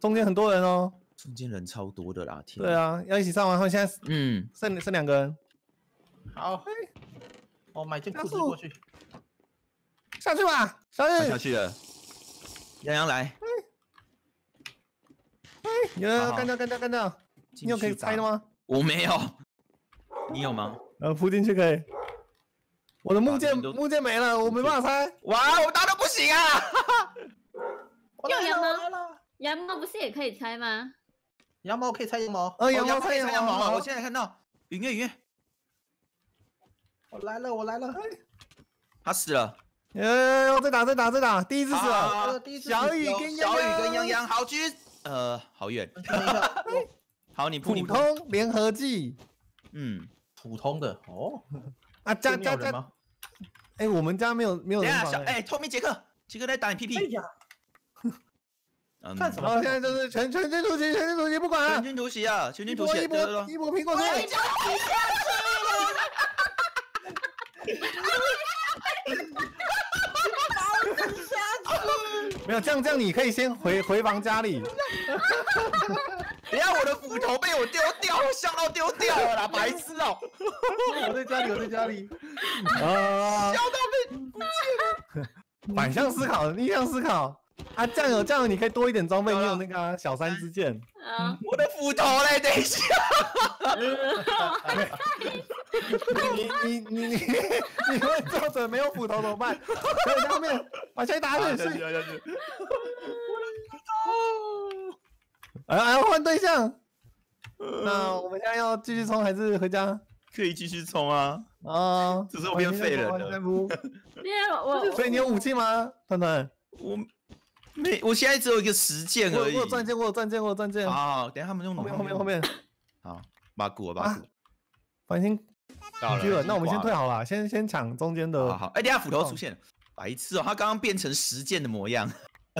中间很多人哦。中间人超多的啦，天。对，啊，要一起上完后，现在嗯，剩剩两个人，好，我买件裤子过去。下去吧，小快雨下去了。洋洋来，有好好干掉干掉干掉，你有可以拆的？吗？我没有，你有吗？呃，铺进去可以。我的木剑木剑没了，我没办法拆。哇，我打的不行啊！我来了，有羊毛不是也可以拆吗？羊毛可以拆羊毛。呃，哦羊毛可以拆拆羊毛了，我现在看到云月云月，我来了，我来了。他死了。有有有有，再打再打再打，第一次死了。好呃第一次小雨跟小雨洋跟洋洋，好狙，呃，好远。好，你普。通联合技嗯，普通的哦。啊，加加加？哎，我们家没有没有等一下小人防哎。哎，透明杰克，杰克在打你屁屁。哎看什么现在就是全全军突击，全军突击不管了，全军突袭啊！全一军突袭，波一波对对对一波拼过去。没有这样这样，你可以先回回房家里。等一下我的斧头被我丢掉，我笑到丢掉了啦，白痴哦！我在家里，我在家里。啊，笑到被 反向思考，逆向思考。啊，这样有这样，你可以多一点装备，你有那个啊小三支箭。啊，我的斧头嘞，等一下。你你你你你会作者没有斧头怎么办？后面把谁打下去？下去下去。哎哎，换对象。那我们现在要继续冲还是回家？可以继续冲啊！啊，只是我变废人了换下铺因为我所以你有武器吗，团团？我 没，我现在只有一个实践我而已。我有钻剑，我有钻剑，我有钻剑。后好，等下他们用后面后面后。面，好，八股啊八股。繁星到狙了，那我们先退好了，先先抢中间的。好好，哎，等下斧头出现了，白痴哦，他刚刚变成实践的模样，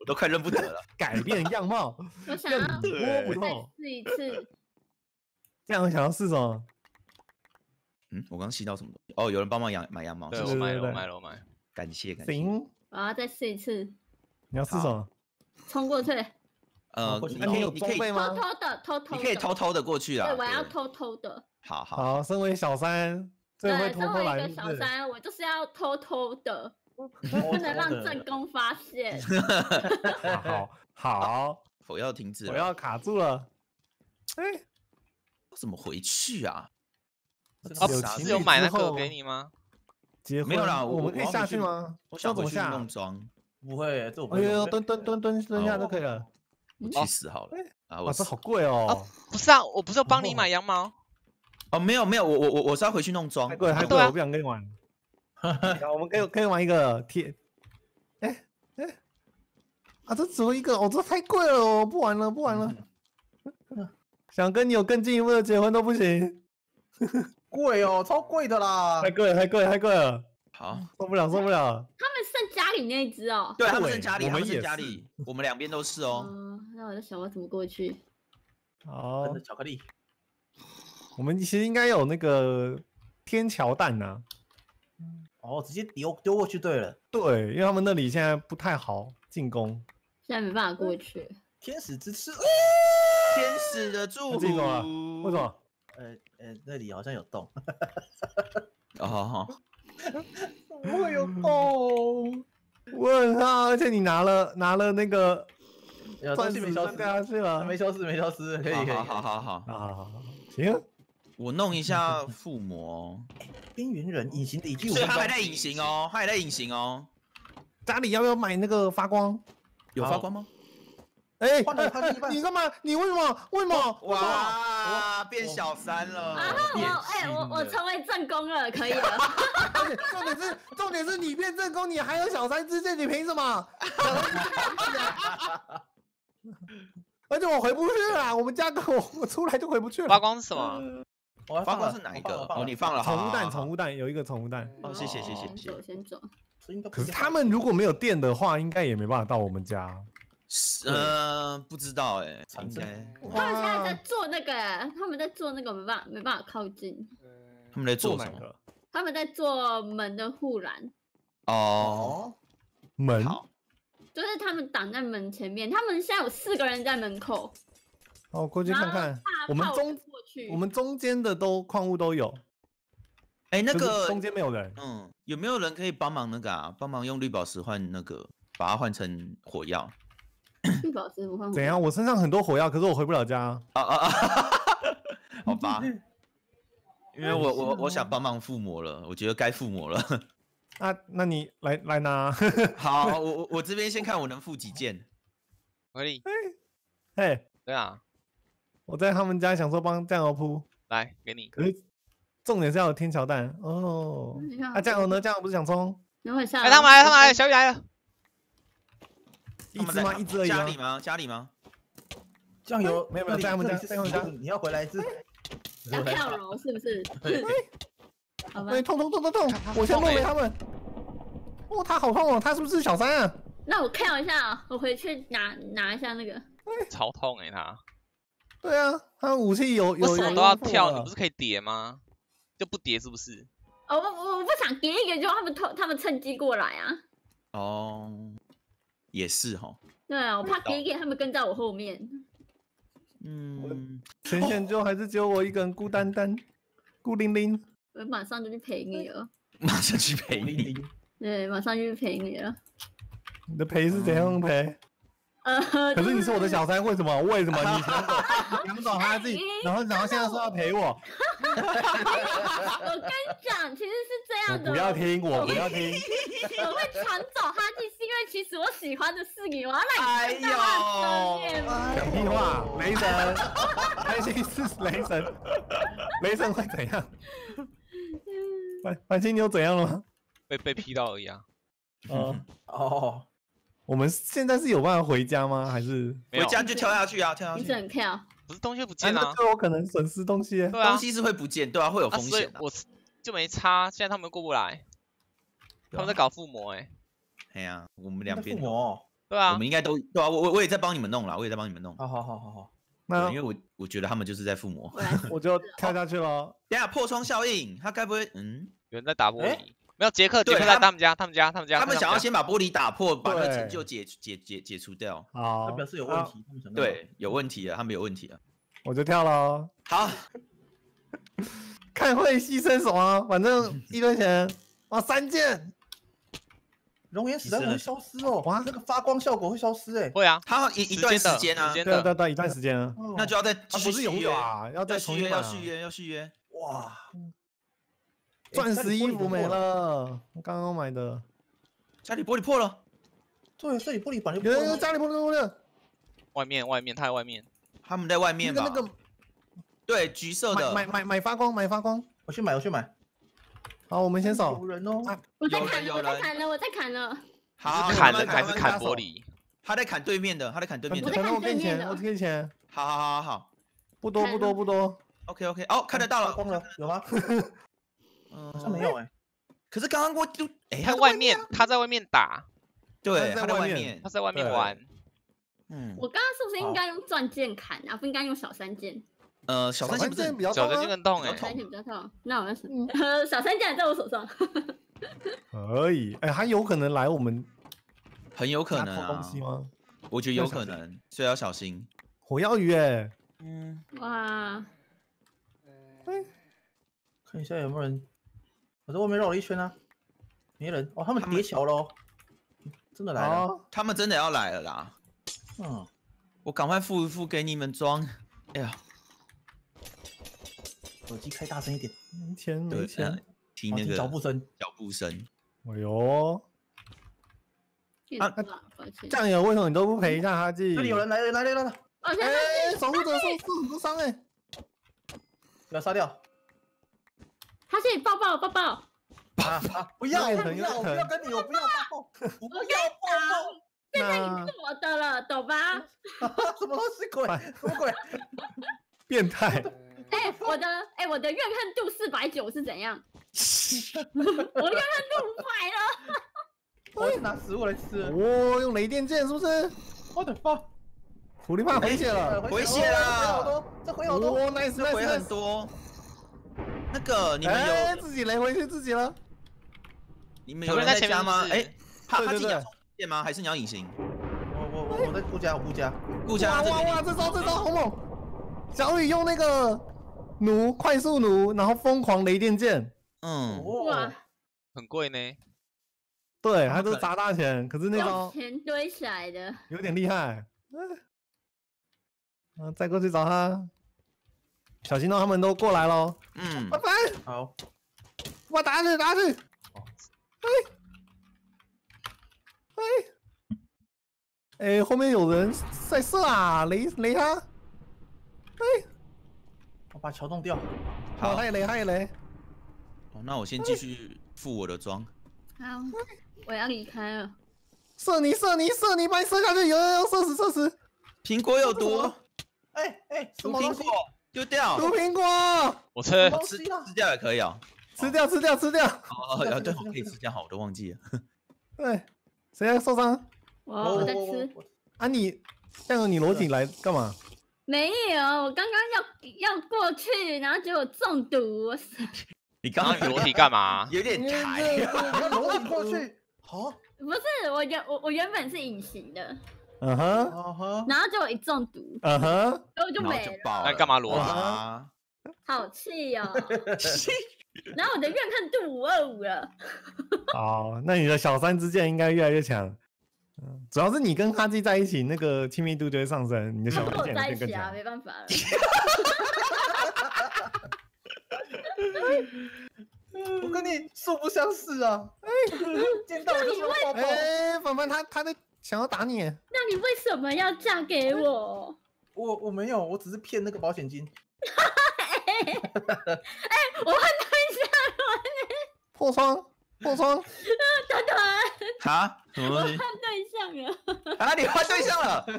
我都快认不得了。改变样貌，我想要摸不再透。试一次，这样想要试什么？嗯，我刚吸到什么东西？哦，有人帮忙养买羊毛，对我买了，我买了，我买了。感谢感谢。行，我要再试一次，你要吃什么？冲过去，呃你那你有可以你可以装备吗偷？偷的，偷偷的，你可以偷偷的过去啊。对，我要偷偷的。好好，好，身为小三，最会对，偷身为一个小？三，我就是要偷偷的，不不能让正宫发现。好好，我要停止了。我要卡住了。哎，怎么回去啊？啊，是有买那个给你吗？结婚没有啦我可以下去去吗？我要想回去？弄妆，不会，这我不哎呦。蹲蹲蹲蹲蹲下就可以了。我哦去死好了啊！我死这好贵哦，不是啊，我不是要帮你买羊毛，哦，没有没有，我我我我是要回去弄妆太。贵了太贵了，我不想跟你玩。好，我们可以可以玩一个铁，哎哎，啊，这只有一个哦，这太贵了哦，不玩了不玩了。想跟你有更进一步的结婚都不行，贵哦，超贵的啦太。贵了太贵了太贵了，好，受不了受不了。他们剩家里那一只哦。对他们剩家里，他们剩我们也是家里，我们两边都是哦。嗯，那我在想我怎么过去。哦真，的巧克力，我们其实应该有那个天桥蛋呐、哦，直接丢丢过去对了。对，因为他们那里现在不太好进攻。现在没办法过去，天使之翅，天使的祝福为什么？呃呃，那里好像有洞，哦，好好，怎么会有洞？问号，而且你拿了拿了那个有钻石没消失，石掉下去了。没消失，没消失，可以可以。好好好好好，啊，行，我弄一下附魔，边缘人隐形的所以他还在隐形。哦，他还在隐形哦，家里要不要买那个发光？有发光吗？哎、你干嘛？你为什么？为什么？为什么？哇，变小三了啊，我哎、我我成为正宫了，可以了。而且重点是，重点是你变正宫，你还有小三之见，你凭什么？而且我回不去了，我们家跟我我出来就回不去了。发光是什么？我要发光是哪一个？哦，你放了，好宠物蛋，宠物蛋有一个宠物蛋，哦谢谢谢谢谢谢走先走。可是他们如果没有电的话，应该也没办法到我们家。是呃，不知道哎，他们现在在做那个，他们在做那个没办法没办法靠近，他们在做什么？他们在做门的护栏，哦，哦，门？好，就就是他们挡在门前面，他们现在有四个人在门口，好，过去看看。我们中过去，我们中间的都矿物都有，哎，那个中间没有人。嗯，有没有人可以帮忙那个啊？帮忙用绿宝石换那个，把它换成火药 绿宝石不怎样？我身上很多火药，可是我回不了家。啊啊啊！好吧，因为我我我想帮忙附魔了，我觉得该附魔了。那，那你来来拿。好，我我我这边先看我能附几件。合理。嘿，对啊，我在他们家想说帮酱油铺，来给你。可是重点是要有天桥蛋哦。那啊，酱油呢？酱油不是想冲等会下哎，他们来了，他们来了，小雨来了。一只吗？一只而已吗家里？吗？家里吗？酱油没有没有在他们家在他们家里你要回来一次。要跳楼是不是？好吧哎，，痛痛痛痛痛！我先弄痛欸给他们。哦，他好痛哦，他是不是小三啊？那我跳一下啊，我回去拿拿一下那个。超痛哎，他。对啊，他武器有有什么都要跳？你不是可以叠吗？就不叠是不是？哦，我我我不想叠一个，就他们偷他们趁机过来啊。哦，也是哈。对啊，我怕给给他们跟在我后面。嗯，全线就还是只有我一个人孤单单、孤零零。我马上就去陪你了。马上去陪你。对，马上就去陪你了。你的陪是怎样陪？呃，可是你是我的小。三，为什么？为什么 你抢走抢走他自己，然后然后现在说要陪我？我跟你讲，其实是这我样的。不要听，我不要听。我会抢走他其实我喜欢的是你，我要让哎你看到他的真面目。讲屁话，雷神，开心是雷神，雷神会怎样？反反清你有怎样了吗？被被劈到而已啊。哦，哦，我们现在是有办法回家吗？还是？回，家就跳下去啊，跳下你去。整跳，不是东西不啊见啊。那就有可能损失东西耶。对啊东，西是会不见，对啊，会有啊，风险的。所以我就没差。现在他们过不来，他们在搞附魔哎。哎呀，我们两边父，母哦，对啊我们，应该都对啊。我我我也在帮你们弄啦，我也在帮你们弄。好好好好好，那因为我我觉得他们就是在附魔。我就跳下去了。等下破窗效应，他该不会嗯？有人在打玻哎璃。没有杰克，杰克对他们在他们家，他们家，他们家。他们想要先把玻璃打破，把那个成就解解解解除掉。好，他表示有问啊题，他们想对，有问题啊，他们有问题啊。我就跳了。哦好，看会牺牲什么？反正一分钱，哇，三件，熔岩死会消失哦，哇那个发光效果会消失哎。会啊，它一一段时间啊对对啊对啊，一段时间啊，哦那就要再啊不是永续约久啊，要再要续约，要续约，要续约。哇，钻石衣服没了。我，刚刚买的，家里玻璃破了，对，这里玻璃板就有人有家里玻璃破了，外面外面，他在外面。他们在外面吧？个那个对，橘色的。买买买买发光，买发光。我去买，我去买。好，我们先有扫。人哦，啊我在砍我在砍了，我在砍了。好，是砍慢慢人还是砍玻璃？他在砍对面的，他在砍对面的我在。可能我面给你钱，我给你钱，好好好好好不多不多不多。，OK OK，哦，看得到了。发光了，有吗？嗯好像没有哎。可是刚刚我就，哎，他在外面，他在外面打，对，他在外面他。在外面玩。嗯，我刚刚是不是应该用钻剑砍啊？不应该用小三剑？呃，小三线不是剑比较小的就痛啊，更痛哎比较。痛小三剑比较痛。那我要是嗯呃 小三剑在我手上。可以。哎，还有可能来我们很有可能啊偷东西，吗？我觉得有可能，所以要小心。火药鱼，哎，嗯，哇，看一下有没有人。我在外面绕了一圈啊，没人哦，他们叠桥喽，真的来了。好，他们真的要来了啦！嗯，我赶快付一付给你们装。哎呀，手机开大声一点，没钱对没钱呃。听哦那个脚步声。脚步声。哎呦，骗啊。酱油为什么你都不陪一下哈记？这里有人来了，来了来了，哎，守护者受受很多伤哎。给他杀掉。他是抱抱抱抱。啊啊！不要，不要，我不要跟你，我不要抱抱，我不要抱现在你那是我的了，懂吧？什么东西鬼？什么鬼？变态，哎、我的哎、我的怨恨度四百九是怎样？我怨恨度五百了。我要去拿食物来吃。哦，用雷电剑是不是？我的妈！苦力怕回血了。回血了这回好多，哦，nice 这回 nice 很 nice。多。那个你们哎，有自己雷回去自己了。你们有人在前家吗？哎，他对对对他自己要充电吗？还是你要隐形？我我我在顾家，我顾家。顾家哇哇哇！这招这招好猛！小雨用那个弩快速弩，然后疯狂雷电剑，嗯，哇哦，，很贵呢。对，他都砸大钱，可是那用招钱堆起来的。有点厉害。嗯，再过去找他，小心哦，他们都过来喽！嗯拜，拜，好，我打下去，打下去！哦哎哎哎，后面有人在射啊！雷雷他！我把桥弄掉。好，还有，雷，还有雷。哦那我先继续附我的装。好，我要离开了。射你，射你，射你，把你射下去！有有有，射死，射死！苹果有毒，哎哎，什毒苹果？丢掉，毒苹果，我吃吃西啊？吃掉也可以啊。吃掉，吃掉，吃掉！哦，哦对，我可以吃掉，好，我都忘记了。对，谁要受伤？我我在吃，啊你，这样你裸体来干嘛？没有，我刚刚要要过去，然后结果中毒，我死。你刚刚裸体干嘛？有点抬，你要裸体过去。好，不是我原我我原本是隐形的，嗯哼。然后结果一中毒，嗯哼，然后就然后没了，就爆了。那干嘛裸体哇好气哦。然后我的怨恨度五二五了，哦，那你的小三之剑应该越来越强。嗯，主要是你跟哈基在一起，那个亲密度就会上升，你的小他跟在一起啊，会变更强。没办法了。我跟你素不相识啊！哎，见到我就说抱抱。哎，凡凡他他在想要打你，那你为什么要嫁给我？我我没有，我只是骗那个保险金。哎我换对象了，破窗破窗，团团哈，什么东西？换对象了。啊，你换对象了？怎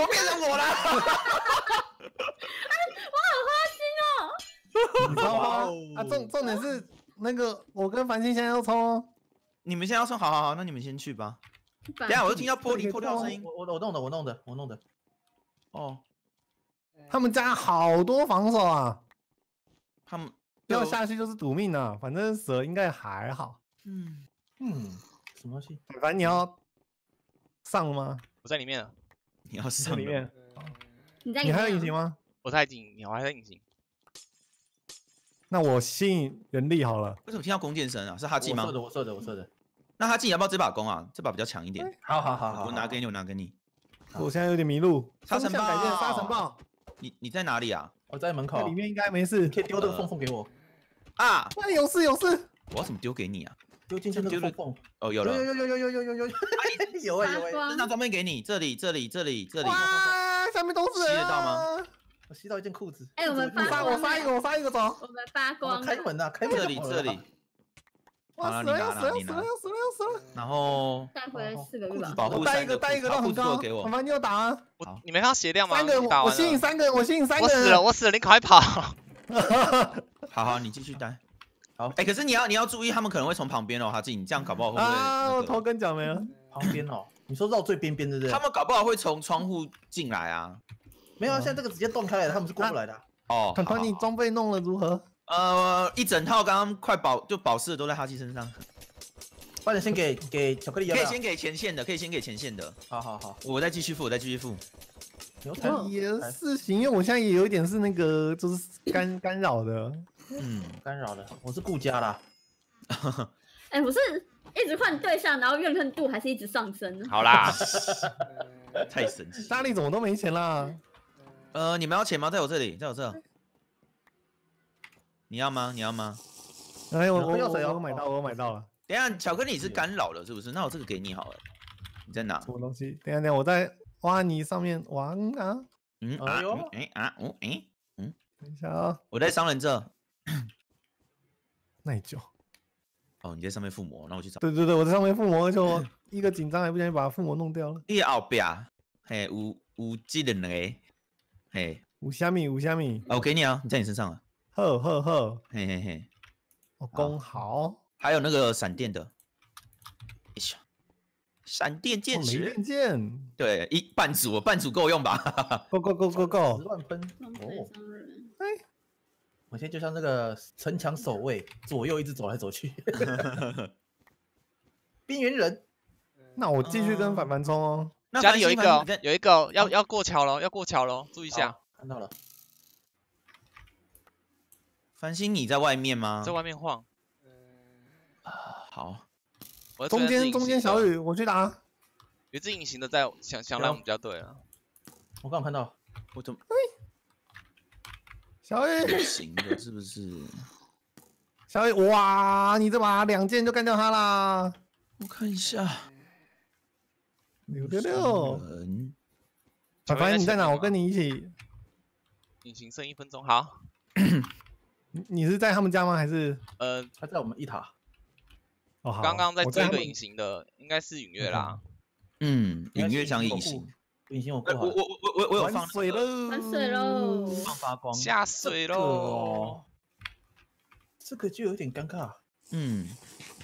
么变成我了？你知道吗？啊，重重点是那个我跟繁星现在要冲哦，你们现在要冲好好好，那你们先去吧。等一下我就听到玻璃破掉的声音。我我我弄的，我弄的，我弄的。哦，他们家好多防守啊，他们要就下去就是赌命啊，反正蛇应该还好。嗯，嗯，什么东西？反正你要上了吗？我在里面 了，你要这上了里面你在你还有隐形吗？我在隐，你还在隐形。那我吸引人力好了。为什么听到弓箭声啊？是哈基吗我射？的，我射的，我射的。那哈基你要不要这把弓啊？这把比较强一点。好好好好，我拿给你，我拿给你。我现在有点迷路。沙尘暴沙尘暴，你你在哪里啊？我在门口那里。面应该没事。可以丢这个缝缝给我，啊！那有事有事。我要怎么丢给你啊？丢进去那个缝缝。哦，有了，有有有有有有有有有有有哎有哎！发光这张照片给你，这里这里这里这里。哇，上面都是人、啊。吸得到吗？我吸到一件裤子。哎我们我杀发光我发一个，我发一个走。我们发我光了，们开门呐，开门。这里这里，，好哇，了死了你拿了你要死了要死了拿要死了要死了！然后带回来四个月吧。保护我带三个一个带一个把护都很高，住给我凡。凡你有打啊？好我你没看到血量吗？三个人你打完我吸引了。三个人，我吸引三个人。我死了，我死了，你赶快跑！好好，你继续待。好哎，可是你要你要注意，他们可能会从旁边哦，哈基，你这样搞不好会不会啊，我？头跟脚没了。旁边哦，你说绕最边边对不对？他们搞不好会从窗户进来啊。没有啊，现在这个直接断开来了，他们是过不来的啊。哦，团团，好好你装备弄了如何？呃，一整套刚刚快保就保释的都在哈基身上，快点先给给巧克力要要？可以先给前线的，可以先给前线的，好好好，我再继续付，我再继续付。牛排也是行，因为我现在也有一点是那个就是干干扰的。嗯，干扰了，我是顾家啦。哎，我是一直换对象，然后怨恨度还是一直上升呢。好啦，太神奇。大力怎么都没钱啦？呃，你们要钱吗？在我这里，在我这。你要吗？你要吗？哎，我我我我买到，我买到了。等一下，巧克力是干扰了，是不是？那我这个给你好了，你在哪？什么东西？等一下等一下，我在挖泥上面玩啊。嗯啊哎呦嗯哎啊嗯哎，等一下啊，我在商人这。耐久。哦，你在上面附魔，那我去找。对对对，我在上面附魔，而且我一个紧张还不小心把附魔弄掉了。你后壁，嘿，有有这两个，嘿，五虾米，五虾米，啊我给你啊，你在你身上啊，呵呵呵，嘿嘿嘿，我攻好，还有那个闪电的，一下，闪电哦剑士雷电，剑对，一半组，半组够用吧 Go 十 Go，万分浪费哦！商人。我现在就像那个城墙守卫，左右一直走来走去。边缘人，那我继续跟凡凡冲哦。那家里有一个有一个要要过桥了，要过桥了，注意一下好，看到了，繁星你在外面吗在？外面晃。好，中我在追的是间中间小雨，我去打。有一只隐形的在想想来我们家队啊。我刚好看到，我怎么小雨，不行的？是不是？小雨，哇！你这把两剑就干掉他啦！我看一下，六六六，人反正你在哪？我跟你你一起。隐形剩一分钟，好，你你是在他们家吗？还是？呃，他在我们一塔，哦，好刚刚在我他们追一个隐形的，应该是允月啦。嗯，隐约像隐形隐形。我过好了，我我我我有玩放水喽，玩水喽放发光，下水这个喽哦！这个就有点尴尬，嗯，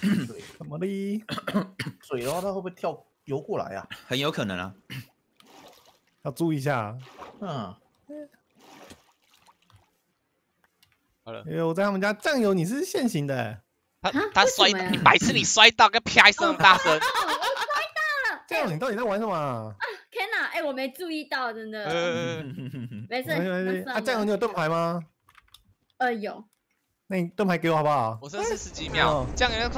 水怎么的？水的话，它会不会跳游过来啊？很有可能啊。要注意一下，嗯，好了，因为我在他们家酱油，你是现行的欸。他啊他摔你白痴，你摔到跟啪一声那么大声，酱油，你到底在玩什么啊？我没注意到，真的。没事，没事没事。啊，这样，你有盾牌吗？呃有。那你盾牌给我好不好？我剩四十几秒，这样人家